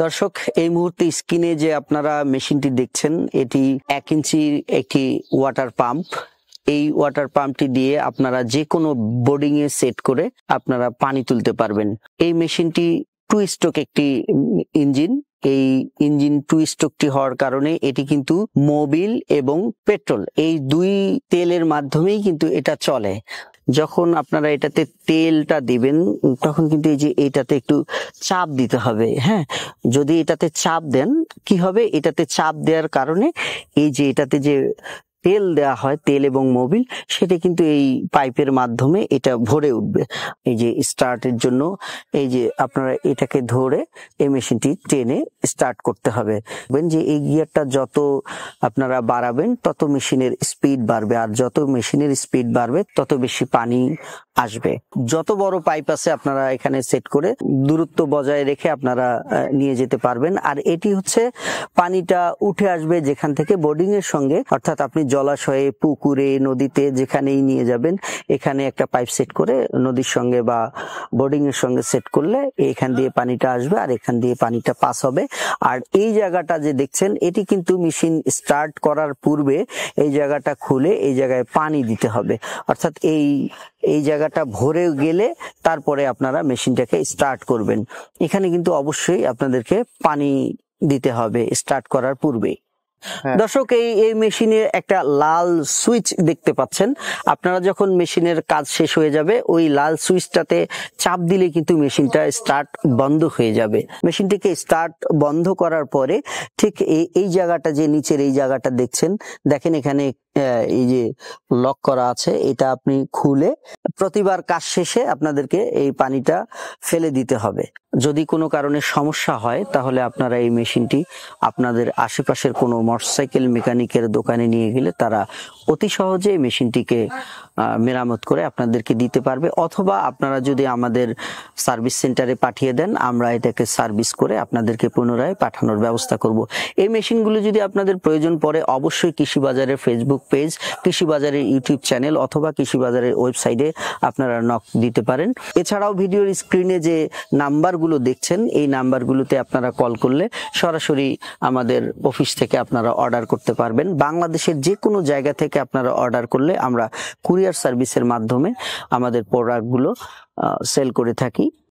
দর্শক, এই মুহূর্তে স্ক্রিনে যে আপনারা মেশিনটি দেখছেন, এটি এক ইঞ্চির একটি ওয়াটার পাম্প। এই ওয়াটার পাম্পটি দিয়ে আপনারা যে কোনো বোর্ডিং এ সেট করে আপনারা পানি তুলতে পারবেন। এই মেশিনটি টু স্ট্রোক একটি ইঞ্জিন। এই ইঞ্জিন টু স্ট্রোকটি হওয়ার কারণে এটি কিন্তু মোবিল এবং পেট্রোল। এই দুই তেলের মাধ্যমেই কিন্তু এটা চলে। যখন আপনারা এটাতে তেলটা দিবেন, তখন কিন্তু এই যে এটাতে একটু চাপ দিতে হবে হ্যাঁ? যদি এটাতে চাপ দেন, কি হবে? এটাতে চাপ দেওয়ার কারণে এই যে এটাতে যে তেল দেওয়া হয়, তেল এবং মোবিল, সেটা কিন্তু এই পাইপের মাধ্যমে এটা ভরে উঠবে। এই যে স্টার্টের জন্য, এই যে আপনারা এটাকে ধরে এই মেশিনটি টেনে স্টার্ট করতে হবে। যে এই গিয়ারটা যত আপনারা বাড়াবেন, তত মেশিনের স্পিড বাড়বে। আর যত মেশিনের স্পিড বাড়বে, তত বেশি পানি আসবে। যত বড় পাইপ আছে আপনারা এখানে সেট করে দূরত্ব বজায় রেখে আপনারা নিয়ে যেতে পারবেন। আর এটি হচ্ছে পানিটা উঠে আসবে যেখান থেকে বোর্ডিং এর সঙ্গে। অর্থাৎ আপনি জলাশয়ে, পুকুরে, নদীতে যেখানেই নিয়ে যাবেন, এখানে একটা পাইপ সেট করে নদীর সঙ্গে বা বোর্ডিং এর সঙ্গে সেট করলে এখান দিয়ে পানিটা আসবে আর এখান দিয়ে পানিটা পাস হবে। আর এই জায়গাটা যে দেখছেন, এটি কিন্তু মেশিন স্টার্ট করার পূর্বে এই জায়গাটা খুলে এই জায়গায় পানি দিতে হবে। অর্থাৎ এই এই জায়গাটা ভরে গেলে তারপরে আপনারা মেশিনটাকে স্টার্ট করবেন। এখানে কিন্তু অবশ্যই আপনাদেরকে পানি দিতে হবে স্টার্ট করার পূর্বে। হ্যাঁ। দর্শক, এই এই মেশিনে একটা লাল সুইচ দেখতে পাচ্ছেন। আপনারা যখন মেশিনের কাজ শেষ হয়ে যাবে, ওই লাল সুইচটাতে চাপ দিলে কিন্তু মেশিনটা স্টার্ট বন্ধ হয়ে যাবে। মেশিনটিকে স্টার্ট বন্ধ করার পরে ঠিক এই জায়গাটা যে নিচের এই জায়গাটা দেখছেন, দেখেন এখানে এই যে লক করা আছে, এটা আপনি খুলে প্রতিবার কাজ শেষে আপনাদেরকে এই পানিটা ফেলে দিতে হবে। যদি কোনো কারণে সমস্যা হয়, তাহলে আপনারা এই মেশিনটি আপনাদের আশেপাশের কোনো মোটরসাইকেল মেকানিকের দোকানে নিয়ে গেলে তারা অতি সহজে মেশিনটিকে মেরামত করে আপনাদেরকে দিতে পারবে। অথবা আপনারা যদি আমাদের সার্ভিস সেন্টারে পাঠিয়ে দেন, আমরা এটাকে সার্ভিস করে আপনাদেরকে পুনরায় পাঠানোর ব্যবস্থা করব। এই মেশিনগুলো যদি আপনাদের প্রয়োজন পড়ে, অবশ্যই কৃষি বাজারের ফেসবুক পেজ কৃষি বাজারের ইউটিউব চ্যানেল অথবা কৃষি বাজারের ওয়েবসাইটে আপনারা নক দিতে পারেন। এছাড়াও ভিডিওর স্ক্রিনে যে নাম্বারগুলো দেখছেন, এই নাম্বারগুলোতে আপনারা কল করলে সরাসরি আমাদের অফিস থেকে আপনারা অর্ডার করতে পারবেন। বাংলাদেশের যে কোনো জায়গা থেকে আপনারা অর্ডার করলে আমরা কুরিয়ার সার্ভিসের মাধ্যমে আমাদের প্রোডাক্টগুলো সেল করে থাকি।